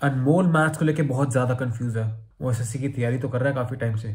अनमोल maths को लेके बहुत ज़्यादा कंफ्यूज है। वो एसएससी की तैयारी तो कर रहा है काफ़ी टाइम से,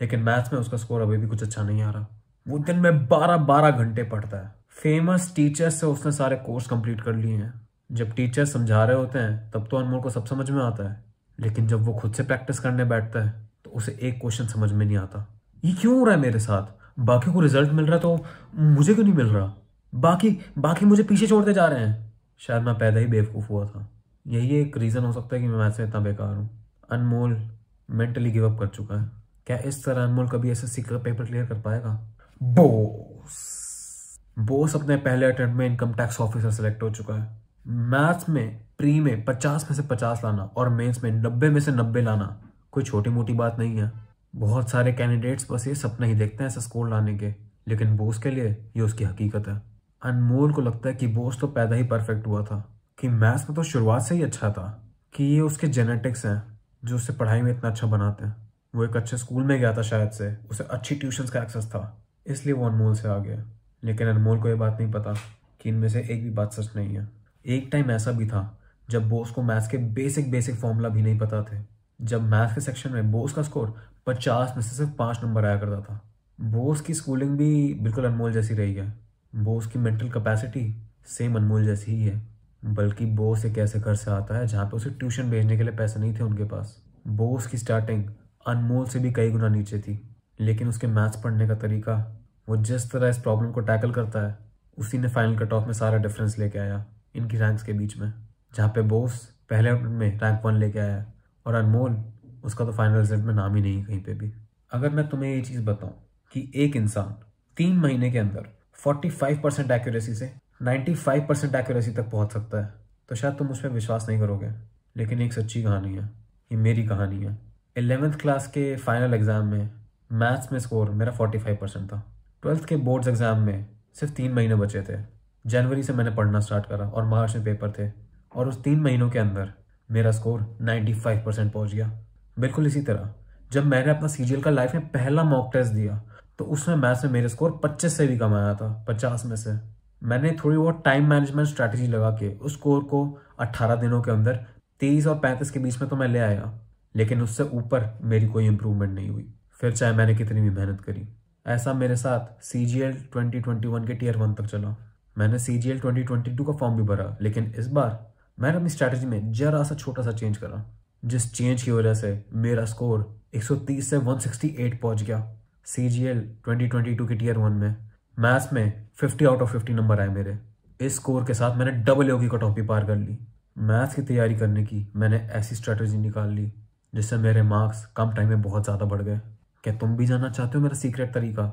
लेकिन मैथ्स में उसका स्कोर अभी भी कुछ अच्छा नहीं आ रहा। वो दिन में बारह बारह घंटे पढ़ता है। फ़ेमस टीचर्स से उसने सारे कोर्स कंप्लीट कर लिए हैं। जब टीचर समझा रहे होते हैं, तब तो अनमोल को सब समझ में आता है। लेकिन जब वो खुद से प्रैक्टिस करने बैठता है तो उसे एक क्वेश्चन समझ में नहीं आता। ये क्यों हो रहा है मेरे साथ? बाकी को रिज़ल्ट मिल रहा तो मुझे क्यों नहीं मिल रहा? बाकी बाकी मुझे पीछे छोड़ते जा रहे हैं। शायद मैं पैदा ही बेवकूफ़ हुआ था। यही एक रीज़न हो सकता है कि मैं मैथ में इतना बेकार हूँ। अनमोल मेंटली गिव अप कर चुका है। क्या इस तरह अनमोल कभी एस का पेपर क्लियर कर पाएगा? बोस बोस अपने पहले अटेम्प्ट में इनकम टैक्स ऑफिसर सेलेक्ट हो चुका है। मैथ्स में प्री में पचास में से पचास लाना और मेंस में नब्बे में से नब्बे लाना कोई छोटी मोटी बात नहीं है। बहुत सारे कैंडिडेट्स बस ये सपना ही देखते हैं ऐसा स्कोर लाने के। लेकिन बोस के लिए ये उसकी हकीकत है। अनमोल को लगता है कि बोस तो पैदा ही परफेक्ट हुआ था। कि मैथ्स में तो शुरुआत से ही अच्छा था कि ये उसके जेनेटिक्स हैं, जो उसे पढ़ाई में इतना अच्छा बनाते हैं। वो एक अच्छे स्कूल में गया था शायद से, उसे अच्छी ट्यूशन का एक्सेस था, इसलिए वो अनमोल से आ गया। लेकिन अनमोल को ये बात नहीं पता कि इनमें से एक भी बात सच नहीं है। एक टाइम ऐसा भी था, जब बोस को मैथ्स के बेसिक बेसिक फॉर्मूला भी नहीं पता थे। जब मैथ्स के सेक्शन में बोस का स्कोर पचास में से सिर्फ़ पाँच नंबर आया करता था। बोस की स्कूलिंग भी बिल्कुल अनमोल जैसी रही है। बोस की मेंटल कैपेसिटी सेम अनमोल जैसी ही है। बल्कि बोस एक ऐसे घर से आता है जहाँ पे उसे ट्यूशन भेजने के लिए पैसे नहीं थे उनके पास। बोस की स्टार्टिंग अनमोल से भी कई गुना नीचे थी। लेकिन उसके मैथ्स पढ़ने का तरीका, वो जिस तरह इस प्रॉब्लम को टैकल करता है, उसी ने फाइनल कट ऑफ़ में सारा डिफरेंस लेके आया इनकी रैंक्स के बीच में, जहाँ पे बोस पहले में रैंक वन लेके आया और अनमोल उसका तो फाइनल रिज़ल्ट में नाम ही नहीं कहीं पे भी। अगर मैं तुम्हें ये चीज़ बताऊँ कि एक इंसान तीन महीने के अंदर 45 परसेंट एक्यूरेसी से 95 परसेंट एक्यूरेसी तक पहुँच सकता है। तो शायद तुम उस पर विश्वास नहीं करोगे। लेकिन एक सच्ची कहानी है। ये मेरी कहानी है। एलेवेंथ क्लास के फाइनल एग्ज़ाम में मैथ्स में स्कोर मेरा 45 परसेंट था। ट्वेल्थ के बोर्ड्स एग्ज़ाम में सिर्फ़ तीन महीने बचे थे। जनवरी से मैंने पढ़ना स्टार्ट करा और मार्च में पेपर थे। और उस तीन महीनों के अंदर मेरा स्कोर 95 परसेंट पहुँच गया। बिल्कुल इसी तरह। जब मैंने अपना सीजीएल का लाइफ में पहला मॉक टेस्ट दिया तो उसमें मैथ्स में मेरे स्कोर 25 से भी कम आया था। 50 में से। मैंने थोड़ी बहुत टाइम मैनेजमेंट स्ट्रैटेजी लगा के उस स्कोर को 18 दिनों के अंदर 23 और 35 के बीच में तो मैं ले आया, लेकिन उससे ऊपर मेरी कोई इंप्रूवमेंट नहीं हुई। फिर चाहे मैंने कितनी भी मेहनत करी। ऐसा मेरे साथ C G L twenty twenty one के टीयर वन तक चला। मैंने C G L twenty twenty two का फॉर्म भी भरा, लेकिन इस बार मैंने अपनी स्ट्रैटेजी में जरा सा छोटा सा चेंज करा, जिस चेंज की वजह से मेरा स्कोर 130 से 168 पहुँच गया। C G L twenty twenty two के टीयर वन में मैथ्स में 50 आउट ऑफ़ 50 नंबर आए मेरे। इस स्कोर के साथ मैंने डबल योगी कट ऑफ़ भी पार कर ली। मैथ्स की तैयारी करने की मैंने ऐसी स्ट्रेटजी निकाल ली, जिससे मेरे मार्क्स कम टाइम में बहुत ज़्यादा बढ़ गए। क्या तुम भी जानना चाहते हो मेरा सीक्रेट तरीका?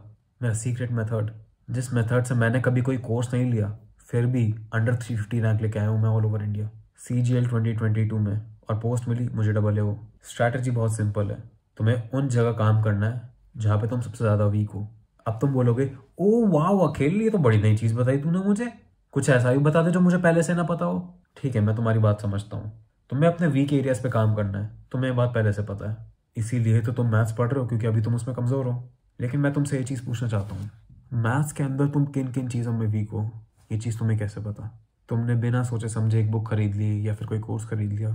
मेरा सीक्रेट मेथड जिस मेथड से मैंने कभी कोई कोर्स नहीं लिया, फिर भी अंडर थ्री फिफ्टी रैंक लेके आया हूँ मैं all over India C G L twenty twenty two में, और पोस्ट मिली मुझे डबल ए ओ स्ट्रैटेजी बहुत सिंपल है। तुम्हें उन जगह काम करना है, जहाँ पे तुम सबसे ज़्यादा वीक हो। अब तुम बोलोगे, ओ, वाह, अकेले, ये तो बड़ी नई चीज़ बताई तूने मुझे। कुछ ऐसा भी बता दे जो मुझे पहले से ना पता हो। ठीक है, मैं तुम्हारी बात समझता हूँ। तुम्हें अपने वीक एरियाज़ पे काम करना है। तुम्हें बात पहले से पता है। इसीलिए तो तुम मैथ्स पढ़ रहे हो, क्योंकि अभी तुम उसमें कमज़ोर हो। लेकिन मैं तुमसे ये चीज़ पूछना चाहता हूँ। मैथ्स के अंदर तुम किन किन चीज़ों में वीक हो? ये चीज़ तुम्हें कैसे पता? तुमने बिना सोचे समझे एक बुक खरीद ली या फिर कोई कोर्स खरीद लिया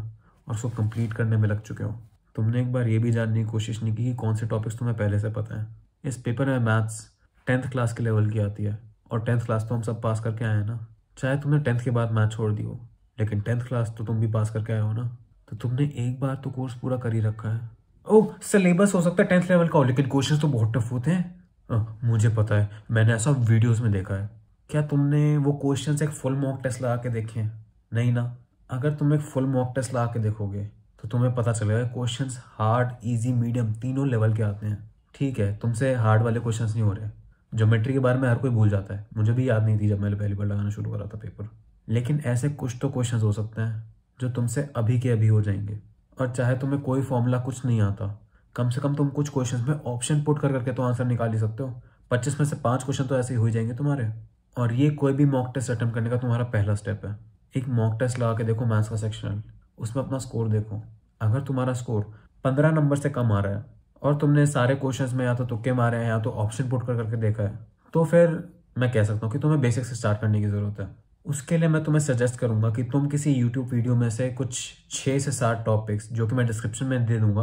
और उसको कंप्लीट करने में लग चुके हो? तुमने एक बार ये भी जानने की कोशिश नहीं की कि कौन से टॉपिक्स तुम्हें पहले से पता है। इस पेपर में मैथ्स टेंथ क्लास के लेवल की आती है और टेंथ क्लास तो हम सब पास करके आए हैं ना। चाहे तुमने टेंथ के बाद मैथ छोड़ दी हो, लेकिन टेंथ क्लास तो तुम भी पास करके आए हो ना। तो तुमने एक बार तो कोर्स पूरा कर ही रखा है। ओह, सिलेबस हो सकता है टेंथ लेवल का हो, लेकिन क्वेश्चन तो बहुत टफ होते हैं। मुझे पता है, मैंने ऐसा वीडियोस में देखा है। क्या तुमने वो क्वेश्चन एक फुल मॉक टेस्ट लगा के देखे हैं? नहीं ना। अगर तुम एक फुल मॉक टेस्ट लगा के देखोगे तो तुम्हें पता चलेगा क्वेश्चन हार्ड, इजी, मीडियम, तीनों लेवल के आते हैं। ठीक है, तुमसे हार्ड वाले क्वेश्चन नहीं हो रहे। ज्योमेट्री के बारे में हर कोई भूल जाता है। मुझे भी याद नहीं थी जब मैंने पहली बार लगाना शुरू करा था पेपर लेकिन ऐसे कुछ तो क्वेश्चन हो सकते हैं, जो तुमसे अभी के अभी हो जाएँगे। और चाहे तुम्हें कोई फॉर्मूला कुछ नहीं आता, कम से कम तुम कुछ क्वेश्चन में ऑप्शन पुट कर करके तो आंसर निकाल ही सकते हो। पच्चीस में से पाँच क्वेश्चन तो ऐसे ही हो जाएँगे तुम्हारे। और ये कोई भी मॉक टेस्ट अटेम्प्ट करने का तुम्हारा पहला स्टेप है। एक मॉक टेस्ट लगा के देखो मैथ्स का सेक्शनल उसमें अपना स्कोर देखो। अगर तुम्हारा स्कोर पंद्रह नंबर से कम आ रहा है और तुमने सारे क्वेश्चंस में या तो तुक्के मारे हैं या तो ऑप्शन पुट कर करके देखा है। तो फिर मैं कह सकता हूँ कि तुम्हें बेसिक से स्टार्ट करने की ज़रूरत है। उसके लिए मैं तुम्हें सजेस्ट करूँगा कि तुम किसी यूट्यूब वीडियो में से कुछ छः से सात टॉपिक्स जो कि मैं डिस्क्रिप्शन में दे दूँगा,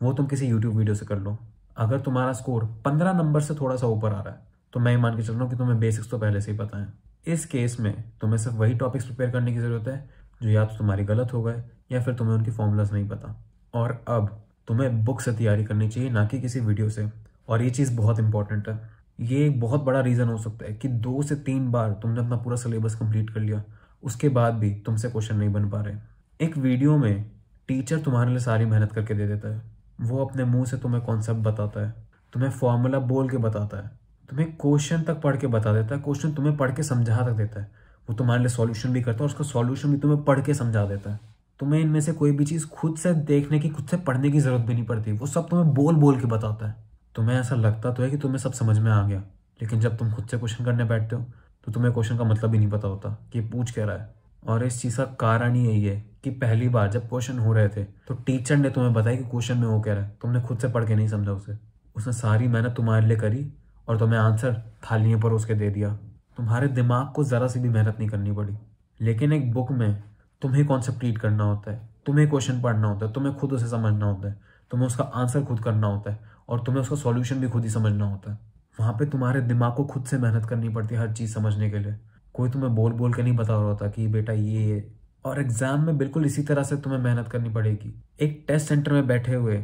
वो तुम किसी यूट्यूब वीडियो से कर लो। अगर तुम्हारा स्कोर पंद्रह नंबर से थोड़ा सा ऊपर आ रहा है तो मैं ये मान के चल रहा हूँ कि तुम्हें बेसिक्स तो पहले से ही पता है। इस केस में तुम्हें सिर्फ़ वही टॉपिक्स प्रिपेयर करने की ज़रूरत है, जो या तो तुम्हारी गलत हो गए या फिर तुम्हें उनकी फॉर्मूलाज नहीं पता। और अब तुम्हें बुक से तैयारी करनी चाहिए, ना कि किसी वीडियो से। और ये चीज़ बहुत इंपॉर्टेंट है। ये एक बहुत बड़ा रीज़न हो सकता है कि दो से तीन बार तुमने अपना पूरा सिलेबस कंप्लीट कर लिया, उसके बाद भी तुमसे क्वेश्चन नहीं बन पा रहे। एक वीडियो में टीचर तुम्हारे लिए सारी मेहनत करके दे देता है। वो अपने मुँह से तुम्हें कॉन्सेप्ट बताता है, तुम्हें फॉर्मूला बोल के बताता है, तुम्हें क्वेश्चन तक पढ़ के बता देता है क्वेश्चन तुम्हें पढ़ के समझा तक देता है। वो तुम्हारे लिए सॉल्यूशन भी करता है और उसका सॉल्यूशन भी तुम्हें पढ़ के समझा देता है। तुम्हें इनमें से कोई भी चीज़ खुद से देखने की, खुद से पढ़ने की ज़रूरत भी नहीं पड़ती। वो सब तुम्हें बोल बोल के बताता है। तुम्हें ऐसा लगता तो है कि तुम्हें सब समझ में आ गया। लेकिन जब तुम खुद से क्वेश्चन करने बैठते हो तो तुम्हें क्वेश्चन का मतलब ही नहीं पता होता कि पूछ क्या रहा है। और इस चीज़ का कारण ही यही है कि पहली बार जब क्वेश्चन हो रहे थे तो टीचर ने तुम्हें बताया कि क्वेश्चन में वो कह रहा है। तुमने खुद से पढ़ के नहीं समझा उसे। उसने सारी मेहनत तुम्हारे लिए करी और तुम्हें आंसर थालियों पर उसके दे दिया। तुम्हारे दिमाग को ज़रा सी भी मेहनत नहीं करनी पड़ी। लेकिन एक बुक में तुम्हें कॉन्सेप्ट रीड करना होता है? तुम्हें क्वेश्चन पढ़ना होता है, तुम्हें खुद उसे समझना होता है, तुम्हें उसका आंसर खुद करना होता है और तुम्हें उसका सॉल्यूशन भी खुद ही समझना होता है। वहाँ पे तुम्हारे दिमाग को खुद से मेहनत करनी पड़ती है हर चीज़ समझने के लिए। कोई तुम्हें बोल बोल के नहीं बता रहा होता कि, बेटा, ये और एग्ज़ाम में बिल्कुल इसी तरह से तुम्हें मेहनत करनी पड़ेगी। एक टेस्ट सेंटर में बैठे हुए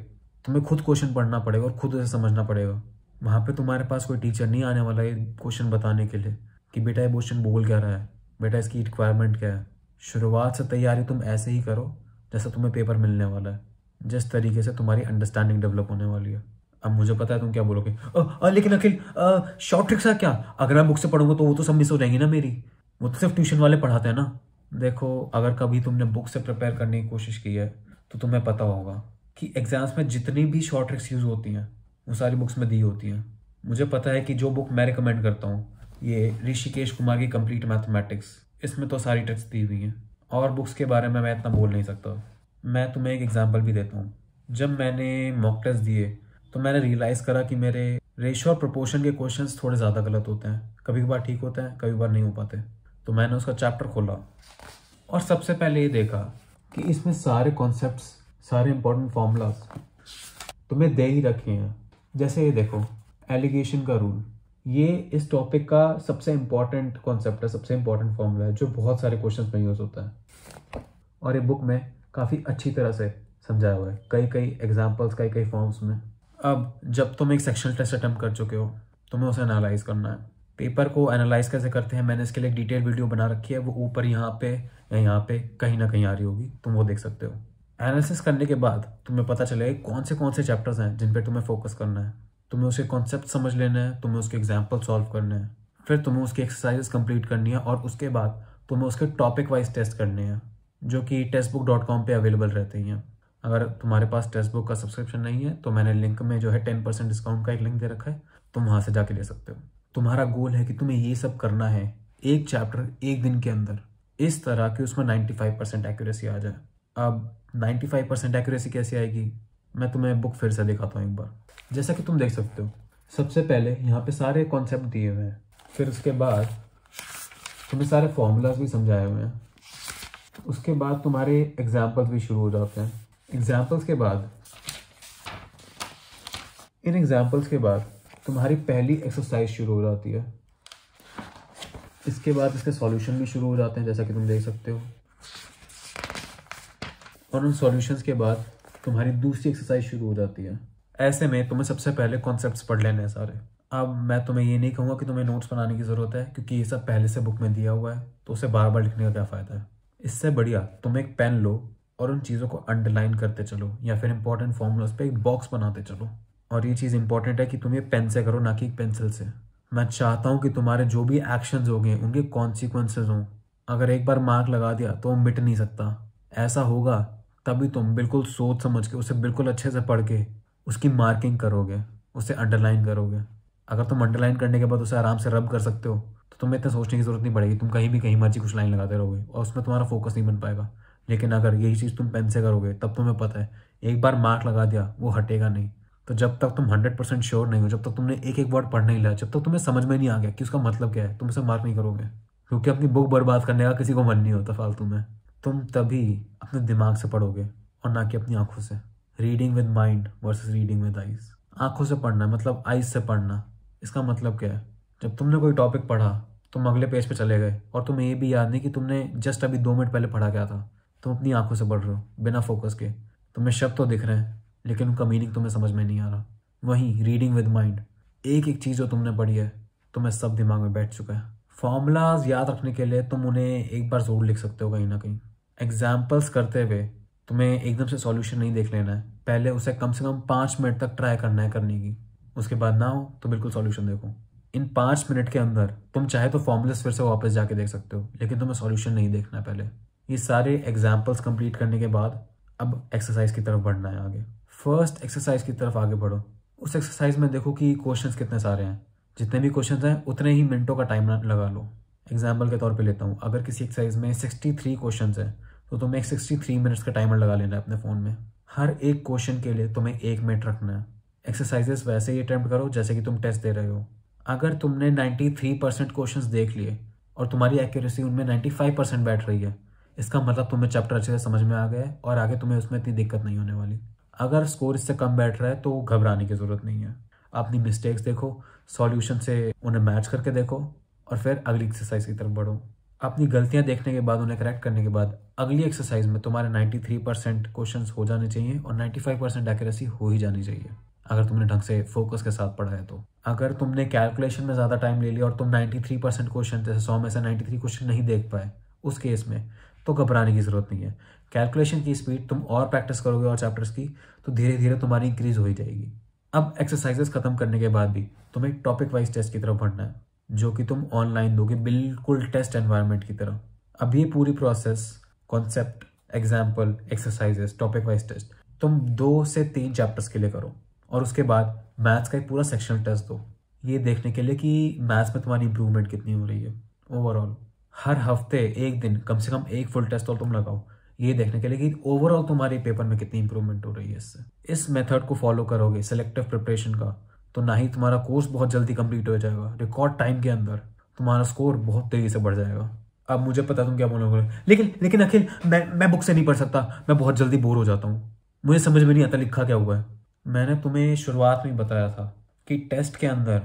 तुम्हें खुद क्वेश्चन पढ़ना पड़ेगा और खुद उसे समझना पड़ेगा। वहाँ पे तुम्हारे पास कोई टीचर नहीं आने वाला ये क्वेश्चन बताने के लिए कि, बेटा, ये क्वेश्चन बोल क्या रहा है? बेटा, इसकी रिक्वायरमेंट क्या है? शुरुआत से तैयारी तुम ऐसे ही करो, जैसा तुम्हें पेपर मिलने वाला है, जिस तरीके से तुम्हारी अंडरस्टैंडिंग डेवलप होने वाली है। अब मुझे पता है तुम क्या बोलोगे। लेकिन अखिल शॉर्ट ट्रिक्स है क्या? अगर मैं बुक से पढ़ूँगा तो वो तो सब मिस हो जाएँगी ना मेरी। वो तो सिर्फ़ ट्यूशन वाले पढ़ाते हैं ना। देखो, अगर कभी तुमने बुक से प्रिपेयर करने की कोशिश की है तो तुम्हें पता होगा कि एग्ज़ाम्स में जितनी भी शॉर्ट ट्रिक्स यूज़ होती हैं, वो सारी बुक्स में दी होती हैं। मुझे पता है कि जो बुक मैं रिकमेंड करता हूँ, ये ऋषिकेश कुमार की कंप्लीट मैथमेटिक्स इसमें तो सारी ट्रिक्स दी हुई हैं। और बुक्स के बारे में मैं इतना बोल नहीं सकता। मैं तुम्हें एक एग्ज़ाम्पल भी देता हूँ। जब मैंने मॉक टेस्ट दिए तो मैंने रियलाइज़ करा कि मेरे रेशो और प्रोपोर्शन के क्वेश्चंस थोड़े ज़्यादा गलत होते हैं। कभी कभार ठीक होते हैं, कभी बार नहीं हो पाते। तो मैंने उसका चैप्टर खोला। और सबसे पहले ये देखा कि इसमें सारे कॉन्सेप्ट सारे इंपॉर्टेंट फॉर्मूलाज तुम्हें दे ही रखे हैं। जैसे ये देखो एलिगेशन का रूल ये इस टॉपिक का सबसे इंपॉर्टेंट कॉन्सेप्ट है, सबसे इंपॉर्टेंट फॉर्मूला है, जो बहुत सारे क्वेश्चन में यूज़ होता है। और ये बुक में काफ़ी अच्छी तरह से समझाया हुआ है कई कई एग्जाम्पल्स कई कई फॉर्म्स में। अब जब तुम एक सेक्शनल टेस्ट अटैम्प्ट कर चुके हो, तुम्हें उसे एनालाइज करना है। पेपर को एनालाइज कैसे करते हैं, मैंने इसके लिए एक डिटेल वीडियो बना रखी है, वो ऊपर यहाँ पे, या यहाँ पे कहीं ना कहीं आ रही होगी, तुम वो देख सकते हो। एनालिसिस करने के बाद तुम्हें पता चलेगा कौन से कौन से चैप्टर्स हैं जिन पर तुम्हें फोकस करना है। तुम्हें उसके कॉन्सेप्ट समझ लेना है, तुम्हें उसके एग्ज़ाम्पल सॉल्व करने हैं। फिर तुम्हें उसकी एक्सरसाइजेस कंप्लीट करनी है और उसके बाद तुम्हें उसके टॉपिक वाइज टेस्ट करने हैं, जो कि टेस्ट बुक डॉट कॉम पर अवेलेबल रहते हैं अगर तुम्हारे पास टेक्स्ट बुक का सब्सक्रिप्शन नहीं है तो मैंने लिंक में जो है टेन परसेंट डिस्काउंट का एक लिंक दे रखा है, तुम वहाँ से जाके ले सकते हो। तुम्हारा गोल है कि तुम्हें ये सब करना है, एक चैप्टर एक दिन के अंदर, इस तरह कि उसमें 95 परसेंट एक्यूरेसी आ जाए। अब 95 परसेंट एक्यूरेसी कैसे आएगी? मैं तुम्हें बुक फिर से दिखाता हूँ एक बार। जैसा कि तुम देख सकते हो, सबसे पहले यहाँ पे सारे कॉन्सेप्ट दिए हुए हैं। फिर उसके बाद तुम्हें सारे फॉर्मूलाज भी समझाए हुए हैं। उसके बाद तुम्हारे एग्जाम्पल्स भी शुरू हो जाते हैं। एग्जाम्पल्स के बाद, इन एग्जाम्पल्स के बाद तुम्हारी पहली एक्सरसाइज शुरू हो जाती है। इसके बाद इसके सॉल्यूशन भी शुरू हो जाते हैं, जैसा कि तुम देख सकते हो। और उन सॉल्यूशंस के बाद तुम्हारी दूसरी एक्सरसाइज शुरू हो जाती है। ऐसे में तुम्हें सबसे पहले कॉन्सेप्ट पढ़ लेने हैं सारे। अब मैं तुम्हें ये नहीं कहूँगा कि तुम्हें नोट्स बनाने की ज़रूरत है, क्योंकि ये सब पहले से बुक में दिया हुआ है तो उसे बार बार लिखने का क्या फ़ायदा है? इससे बढ़िया तुम एक पेन लो और उन चीज़ों को अंडरलाइन करते चलो, या फिर इंपॉर्टेंट फॉर्मूलाज पे एक बॉक्स बनाते चलो। और ये चीज़ इंपॉर्टेंट है कि तुम ये पेन से करो, ना कि एक पेंसिल से। मैं चाहता हूँ कि तुम्हारे जो भी एक्शन हो गए, उनके कॉन्सिक्वेंसेज हों। अगर एक बार मार्क लगा दिया तो वो मिट नहीं सकता। ऐसा होगा तभी तुम बिल्कुल सोच समझ के, उसे बिल्कुल अच्छे से पढ़ के, उसकी मार्किंग करोगे, उसे अंडरलाइन करोगे। अगर तुम अंडरलाइन करने के बाद उसे आराम से रब कर सकते हो तो तुम्हें इतना सोचने की ज़रूरत नहीं पड़ेगी। तुम कहीं भी कहीं मर्ज़ी कुछ लाइन लगाते रहोगे और उसमें तुम्हारा फोकस नहीं बन पाएगा। लेकिन अगर यही चीज़ तुम पेन से करोगे, तब तुम्हें पता है, एक बार मार्क लगा दिया, वो हटेगा नहीं। तो जब तक तुम हंड्रेड परसेंट श्योर नहीं हो, जब तक तुमने एक एक वर्ड पढ़ नहीं लिया, जब तक तुम्हें समझ में नहीं आ गया कि उसका मतलब क्या है, तुम उसे मार्क नहीं करोगे। क्योंकि अपनी बुक बर्बाद करने का किसी को मन नहीं होता फालतू में। तुम तभी अपने दिमाग से पढ़ोगे और ना कि अपनी आँखों से। Reading with mind versus reading with eyes आँखों से पढ़ना मतलब आइज़ से पढ़ना। इसका मतलब क्या है? जब तुमने कोई टॉपिक पढ़ा, तुम अगले पेज पे चले गए और तुम्हें ये भी याद नहीं कि तुमने जस्ट अभी दो मिनट पहले पढ़ा क्या था। तुम अपनी आँखों से पढ़ रहे हो, बिना फोकस के। तुम्हें शब्द तो दिख रहे हैं, लेकिन उनका मीनिंग तुम्हें समझ में नहीं आ रहा। वहीं रीडिंग विद माइंड एक एक चीज़ जो तुमने पढ़ी है, तुम्हें सब दिमाग में बैठ चुका है। फॉर्मूलाज याद रखने के लिए तुम उन्हें एक बार ज़रूर लिख सकते हो कहीं ना कहीं। एग्जाम्पल्स करते हुए तुम्हें एकदम से सॉल्यूशन नहीं देख लेना है। पहले उसे कम से कम पाँच मिनट तक ट्राई करना है करने की। उसके बाद ना हो तो बिल्कुल सॉल्यूशन देखो। इन पाँच मिनट के अंदर तुम चाहे तो फॉर्मुलेस फिर से वापस जाके देख सकते हो, लेकिन तुम्हें सॉल्यूशन नहीं देखना है पहले। ये सारे एग्जाम्पल्स कंप्लीट करने के बाद अब एक्सरसाइज की तरफ़ बढ़ना है आगे। फ़र्स्ट एक्सरसाइज की तरफ़ आगे बढ़ो। उस एक्सरसाइज में देखो कि क्वेश्चंस कितने सारे हैं। जितने भी क्वेश्चन हैं, उतने ही मिनटों का टाइम लगा लो। एग्ज़ाम्पल के तौर पे लेता हूँ। अगर किसी एक्सरसाइज में सिक्सटी थ्री क्वेश्चन है तो तुम्हें एक सिक्सटी थ्री मिनट्स का टाइमर लगा लेना है अपने फ़ोन में। हर एक क्वेश्चन के लिए तुम्हें एक मिनट रखना है। एक्सरसाइजेस वैसे ही अटैम्प्ट करो, जैसे कि तुम टेस्ट दे रहे हो। अगर तुमने 93 परसेंट क्वेश्चन देख लिए, और तुम्हारी एक्यूरेसी उनमें 95 परसेंट बैठ रही है, इसका मतलब तुम्हें चैप्टर अच्छे से समझ में आ गया है, और आगे तुम्हें उसमें इतनी दिक्कत नहीं होने वाली। अगर स्कोर इससे कम बैठ रहा है तो घबराने की ज़रूरत नहीं है। अपनी मिस्टेक्स देखो सॉल्यूशन से उन्हें मैच करके देखो और फिर अगली एक्सरसाइज की तरफ़ बढ़ो। अपनी गलतियाँ देखने के बाद, उन्हें करेक्ट करने के बाद अगली एक्सरसाइज में तुम्हारे 93 परसेंट क्वेश्चन हो जाने चाहिए और 95 परसेंट एक्यूरेसी हो ही जानी चाहिए, अगर तुमने ढंग से फोकस के साथ पढ़ा है तो। अगर तुमने कैलकुलेशन में ज़्यादा टाइम ले लिया और तुम 93 परसेंट क्वेश्चन जैसे सौ में से 93 क्वेश्चन नहीं देख पाए उस केस में तो घबराने की ज़रूरत नहीं है। कैलकुलेशन की स्पीड तुम और प्रैक्टिस करोगे और चैप्टर्स की तो धीरे धीरे तुम्हारी इंक्रीज हो ही जाएगी। अब एक्सरसाइजेस खत्म करने के बाद भी तुम्हें टॉपिक वाइज टेस्ट की तरफ़ बढ़ना है, जो कि तुम ऑनलाइन दोगे बिल्कुल टेस्ट एनवायरनमेंट की तरह। अब ये पूरी process concept example exercises topic wise test तुम दो से तीन चैप्टर्स के लिए करो। और उसके बाद मैथ्स का एक पूरा सेक्शनल टेस्ट दो। ये देखने के लिए कि मैथ्स में तुम्हारी इंप्रूवमेंट कितनी हो रही है। ओवरऑल हर हफ़्ते एक दिन, कम से कम एक फुल टेस्ट और तुम लगाओ। ये देखने के लिए कि ओवरऑल तुम्हारे पेपर में कितनी इंप्रूवमेंट हो रही है इससे। इस मेथड को फॉलो करोगे सिलेक्टिव प्रिपरेशन का तो ना ही तुम्हारा कोर्स बहुत जल्दी कंप्लीट हो जाएगा। रिकॉर्ड टाइम के अंदर तुम्हारा स्कोर बहुत तेज़ी से बढ़ जाएगा। अब मुझे पता तुम क्या बोलोगे। लेकिन लेकिन अखिल, मैं मैं बुक से नहीं पढ़ सकता। मैं बहुत जल्दी बोर हो जाता हूँ। मुझे समझ में नहीं आता लिखा क्या हुआ है। मैंने तुम्हें शुरुआत में बताया था कि टेस्ट के अंदर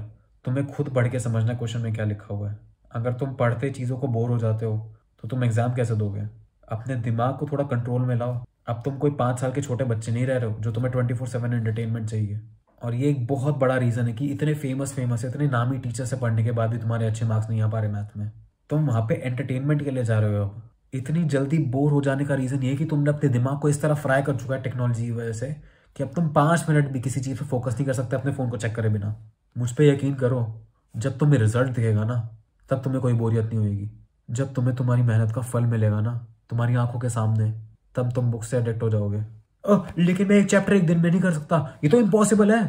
तुम्हें खुद पढ़ के समझना क्वेश्चन में क्या लिखा हुआ है। अगर तुम पढ़ते चीज़ों को बोर हो जाते हो तो तुम एग्ज़ाम कैसे दोगे? अपने दिमाग को थोड़ा कंट्रोल में लाओ। अब तुम कोई पाँच साल के छोटे बच्चे नहीं रह रहे हो, जो तुम्हें ट्वेंटी फोर सेवन एंटरटेनमेंट चाहिए। और ये एक बहुत बड़ा रीज़न है कि इतने फ़ेमस फ़ेमस इतने नामी टीचर से पढ़ने के बाद भी तुम्हारे अच्छे मार्क्स नहीं आ पा रहे मैथ में। तुम वहाँ पे एंटरटेनमेंट के लिए जा रहे हो अब। इतनी जल्दी बोर हो जाने का रीज़न ये कि तुमने अपने दिमाग को इस तरह फ्राई कर चुका है टेक्नोलॉजी की वजह से, कि अब तुम पाँच मिनट भी किसी चीज़ पर फोकस नहीं कर सकते, अपने फ़ोन को चेक करे बिना। मुझ पर यकीन करो, जब तुम्हें रिज़ल्ट दिखेगा ना, तब तुम्हें कोई बोरियत नहीं होगी जब तुम्हें तुम्हारी मेहनत का फल मिलेगा ना तुम्हारी आँखों के सामने तब तुम बुक से अडिक्ट हो जाओगे। ओ, लेकिन मैं एक चैप्टर एक दिन में नहीं कर सकता। ये तो इम्पॉसिबल है।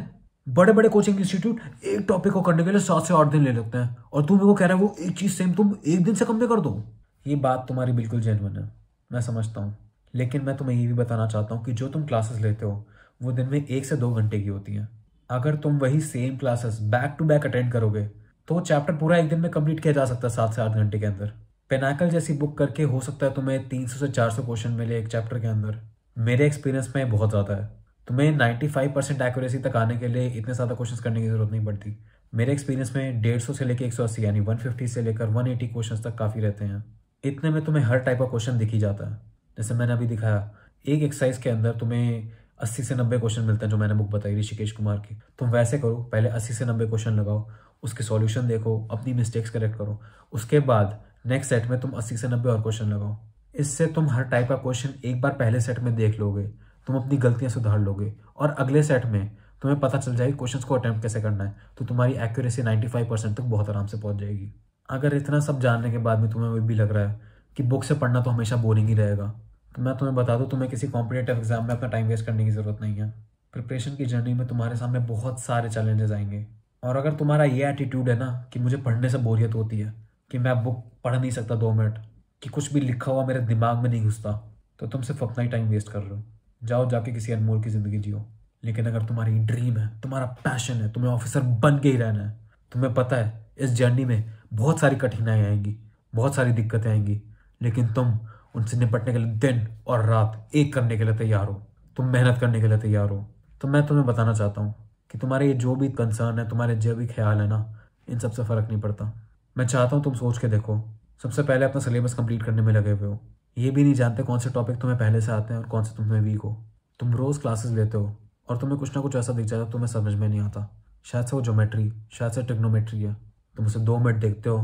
बड़े बड़े कोचिंग इंस्टीट्यूट एक टॉपिक को करने के लिए सात से आठ दिन ले लेते हैं। और तुम वो कह रहे हो वो एक चीज़ सेम तुम एक दिन से कम में कर दो। ये बात तुम्हारी बिल्कुल जेनवन है। मैं समझता हूँ। लेकिन मैं तुम्हें ये भी बताना चाहता हूँ कि जो तुम क्लासेस लेते हो वो दिन में एक से दो घंटे की होती हैं। अगर तुम वही same classes back to back attend करोगे तो चैप्टर पूरा एक दिन में कंप्लीट किया जा सकता है सात से आठ घंटे के अंदर। पेनाकल जैसी बुक करके हो सकता है तुम्हें तीन सौ से चार सौ क्वेश्चन मिले एक चैप्टर के अंदर। मेरे एक्सपीरियंस में बहुत ज़्यादा है। तुम्हें 95 परसेंट एक्यूरेसी तक आने के लिए इतने ज़्यादा क्वेश्चन करने की ज़रूरत नहीं पड़ती। मेरे एक्सपीरियंस में डेढ़ सौ से लेकर एक सौ अस्सी, यानी वन फिफ्टी से लेकर वन एटी क्वेश्चन तक काफ़ी रहते हैं। इतने में तुम्हें हर टाइप का क्वेश्चन दिख जाता है। जैसे मैंने अभी दिखाया, एक एक्सरसाइज के अंदर तुम्हें अस्सी से नब्बे क्वेश्चन मिलते हैं जो मैंने बुक बताई ऋषिकेश कुमार की। तुम वैसे करो, पहले अस्सी से नब्बे क्वेश्चन लगाओ, उसके सॉल्यूशन देखो, अपनी मिस्टेक्स करेक्ट करो। उसके बाद नेक्स्ट सेट में तुम अस्सी से नब्बे और क्वेश्चन लगाओ। इससे तुम हर टाइप का क्वेश्चन एक बार पहले सेट में देख लोगे। तुम अपनी गलतियाँ सुधार लोगे। और अगले सेट में तुम्हें पता चल जाएगी क्वेश्चन को अटैम्प्ट कैसे करना है। तो तुम्हारी एक्यूरेसी 95 परसेंट तक बहुत आराम से पहुँच जाएगी। अगर इतना सब जानने के बाद में तुम्हें वो भी लग रहा है कि बुक से पढ़ना तो हमेशा बोरिंग ही रहेगा। तो मैं तुम्हें बता दूँ, तुम्हें किसी कॉम्पिटेटिव एग्ज़ाम में अपना टाइम वेस्ट करने की ज़रूरत नहीं है। प्रिपरेशन की जर्नी में तुम्हारे सामने बहुत सारे चैलेंजेस आएँगे। और अगर तुम्हारा ये एटीट्यूड है ना कि मुझे पढ़ने से बोरियत होती है कि मैं बुक पढ़ नहीं सकता दो मिनट, कि कुछ भी लिखा हुआ मेरे दिमाग में नहीं घुसता तो तुम सिर्फ़ अपना ही टाइम वेस्ट कर रहे हो। जाओ जाके किसी अनमोल की ज़िंदगी जियो। लेकिन अगर तुम्हारी ड्रीम है, तुम्हारा पैशन है, तुम्हें ऑफिसर बन के ही रहना है, तुम्हें पता है, इस जर्नी में बहुत सारी कठिनाई आएँगी, बहुत सारी दिक्कतें आएँगी, लेकिन तुम उनसे निपटने के लिए दिन और रात एक करने के लिए तैयार हो। तुम मेहनत करने के लिए तैयार हो। तो मैं तुम्हें बताना चाहता हूँ कि तुम्हारे ये जो भी कंसर्न है, तुम्हारे जो भी ख्याल है ना, इन सबसे फ़र्क नहीं पड़ता। मैं चाहता हूँ तुम सोच के देखो। सबसे पहले अपना सिलेबस कंप्लीट करने में लगे हुए हो। ये भी नहीं जानते कौन से टॉपिक तुम्हें पहले से आते हैं और कौन से तुम्हें वीक हो। तुम रोज़ क्लासेस लेते हो और तुम्हें कुछ ना कुछ ऐसा दिख जाता तुम्हें समझ में नहीं आता। शायद से वो ज्योमेट्री शायद से टेक्नोमेट्री है। तुम उसे दो मिनट देखते हो।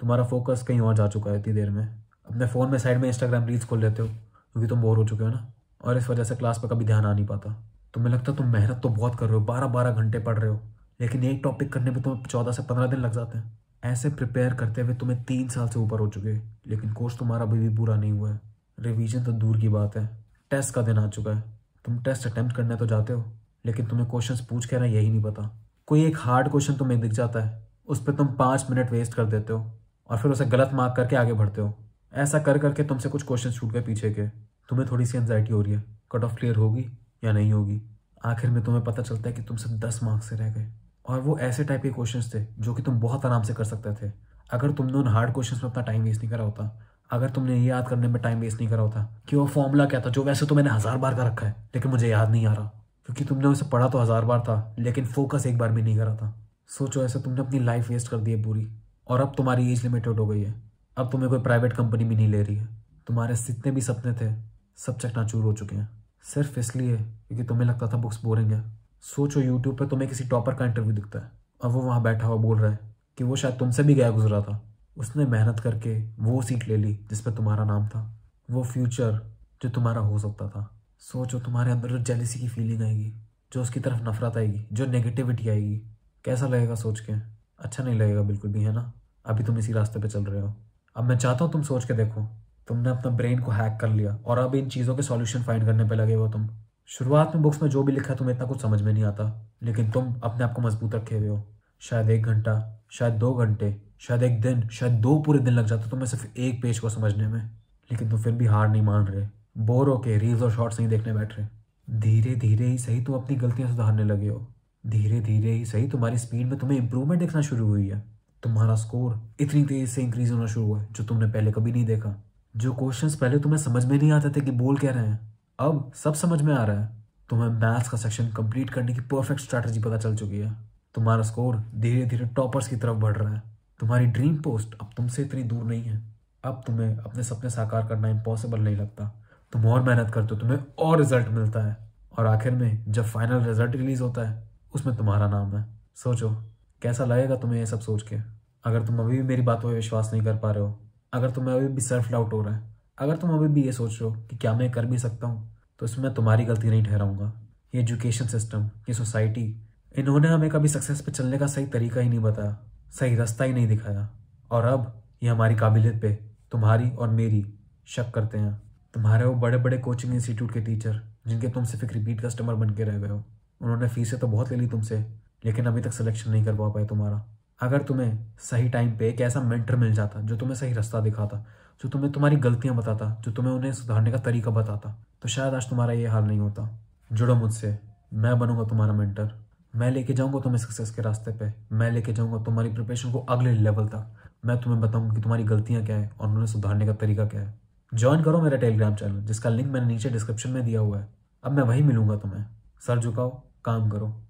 तुम्हारा फोकस कहीं और जा चुका है इतनी देर में। अपने फ़ोन में साइड में इंस्टाग्राम रील्स खोल लेते हो, क्योंकि तुम बोर हो चुके हो ना। और इस वजह से क्लास पर कभी ध्यान आ नहीं पाता। तुम्हें लगता तुम मेहनत तो बहुत कर रहे हो, बारह बारह घंटे पढ़ रहे हो, लेकिन एक टॉपिक करने में तुम्हें चौदह से पंद्रह दिन लग जाते हैं। ऐसे प्रिपेयर करते हुए तुम्हें तीन साल से ऊपर हो चुके लेकिन कोर्स तुम्हारा अभी भी पूरा नहीं हुआ है। रिवीजन तो दूर की बात है। टेस्ट का दिन आ चुका है। तुम टेस्ट अटैम्प्ट करने तो जाते हो, लेकिन तुम्हें क्वेश्चन पूछ के ना यही नहीं पता। कोई एक हार्ड क्वेश्चन तुम्हें दिख जाता है, उस पर तुम पाँच मिनट वेस्ट कर देते हो और फिर उसे गलत मार्क करके आगे बढ़ते हो। ऐसा कर करके तुमसे कुछ क्वेश्चन छूट गए पीछे के। तुम्हें थोड़ी सी एनजाइटी हो रही है। कट ऑफ़ क्लियर होगी या नहीं होगी? आखिर में तुम्हें पता चलता है कि तुम सिर्फ़ दस मार्क्स से रह गए। और वो ऐसे टाइप के क्वेश्चंस थे जो कि तुम बहुत आराम से कर सकते थे। अगर तुमने उन हार्ड क्वेश्चन में अपना टाइम वेस्ट नहीं करा होता, अगर तुमने ये याद करने में टाइम वेस्ट नहीं करा होता कि वो फॉर्मूला क्या था, जो वैसे तो मैंने हज़ार बार का रखा है, लेकिन मुझे याद नहीं आ रहा। क्योंकि तुमने उसे पढ़ा तो हज़ार बार था, लेकिन फोकस एक बार भी नहीं करा था। सोचो, ऐसे तुमने अपनी लाइफ वेस्ट कर दी है पूरी, और अब तुम्हारी एज लिमिटेड हो गई है। अब तुम्हें कोई प्राइवेट कंपनी भी नहीं ले रही है। तुम्हारे जितने भी सपने थे, सब चकनाचूर हो चुके हैं। सिर्फ़ इसलिए क्योंकि तुम्हें लगता था बुक्स बोरिंग है। सोचो यूट्यूब पर तुम्हें किसी टॉपर का इंटरव्यू दिखता है। और वो वहाँ बैठा हुआ बोल रहा है कि वो शायद तुमसे भी गया गुजरा था। उसने मेहनत करके वो सीट ले ली जिस पर तुम्हारा नाम था। वो फ्यूचर जो तुम्हारा हो सकता था। सोचो तुम्हारे अंदर जो जेलिसी की फीलिंग आएगी, जो उसकी तरफ़ नफरत आएगी, जो नेगेटिविटी आएगी। कैसा लगेगा सोच के? अच्छा नहीं लगेगा बिल्कुल भी, है ना? अभी तुम इसी रास्ते पे चल रहे हो। अब मैं चाहता हूँ तुम सोच के देखो। तुमने अपना ब्रेन को हैक कर लिया और अब इन चीज़ों के सॉल्यूशन फाइंड करने पे लगे हो तुम। शुरुआत में बुक्स में जो भी लिखा है तुम्हें इतना कुछ समझ में नहीं आता, लेकिन तुम अपने आप को मज़बूत रखे हुए हो। शायद एक घंटा, शायद दो घंटे, शायद एक दिन, शायद दो पूरे दिन लग जाते तुम्हें सिर्फ़ एक पेज को समझने में। लेकिन तुम फिर भी हार नहीं मान रहे। बोर होके रील्स और शॉर्ट्स नहीं देखने बैठ रहे। धीरे धीरे ही सही तुम अपनी गलतियाँ सुधारने लगे हो। धीरे धीरे ही सही तुम्हारी स्पीड में तुम्हें इंप्रूवमेंट देखना शुरू हुई है। तुम्हारा स्कोर इतनी तेज से इंक्रीज होना शुरू हुआ जो तुमने पहले कभी नहीं देखा। जो क्वेश्चंस पहले तुम्हें समझ में नहीं आते थे कि बोल कह रहे हैं। अब सब समझ में आ रहा है, तुम्हें मैथ्स का सेक्शन कंप्लीट करने की परफेक्ट स्ट्रैटेजी पता चल चुकी है। तुम्हारा स्कोर धीरे धीरे टॉपर्स की तरफ़ बढ़ रहा है। तुम्हारी ड्रीम पोस्ट अब तुमसे इतनी दूर नहीं है। अब तुम्हें अपने सपने साकार करना इम्पॉसिबल नहीं लगता। तुम और मेहनत करते हो, तुम्हें और रिज़ल्ट मिलता है। और आखिर में जब फाइनल रिज़ल्ट रिलीज़ होता है, उसमें तुम्हारा नाम है। सोचो, कैसा लगेगा तुम्हें ये सब सोच के? अगर तुम अभी भी मेरी बातों पर विश्वास नहीं कर पा रहे हो, अगर तुम्हें अभी भी सेल्फ डाउट हो रहा है अगर तुम अभी भी ये सोच रहे हो कि क्या मैं कर भी सकता हूँ तो इसमें तुम्हारी गलती नहीं ठहराऊँगा। ये एजुकेशन सिस्टम ये सोसाइटी इन्होंने हमें कभी सक्सेस पे चलने का सही तरीका ही नहीं बताया, सही रास्ता ही नहीं दिखाया। और अब ये हमारी काबिलियत पे तुम्हारी और मेरी शक करते हैं। तुम्हारे वो बड़े बड़े कोचिंग इंस्टीट्यूट के टीचर जिनके तुम सिर्फ़ एक रिपीट कस्टमर बन के रह गए हो, उन्होंने फीसें तो बहुत ले ली तुमसे, लेकिन अभी तक सिलेक्शन नहीं करवा पाए तुम्हारा। अगर तुम्हें सही टाइम पे एक ऐसा मेंटर मिल जाता, जो तुम्हें सही रास्ता दिखाता जो तुम्हें तुम्हारी गलतियाँ बताता, जो तुम्हें उन्हें सुधारने का तरीका बताता। तो शायद आज तुम्हारा ये हाल नहीं होता। जुड़ो मुझसे। मैं बनूँगा तुम्हारा मेंटर मैं लेके जाऊँगा तुम्हें सक्सेस के रास्ते पे। मैं लेके जाऊँगा तुम्हारी प्रिपरेशन को अगले लेवल तक। मैं तुम्हें बताऊँगा कि तुम्हारी गलतियाँ क्या है और उन्हें सुधारने का तरीका क्या है। ज्वाइन करो मेरा टेलीग्राम चैनल जिसका लिंक मैंने नीचे डिस्क्रिप्शन में दिया हुआ है। अब मैं वही मिलूँगा तुम्हें। सर झुकाओ, काम करो।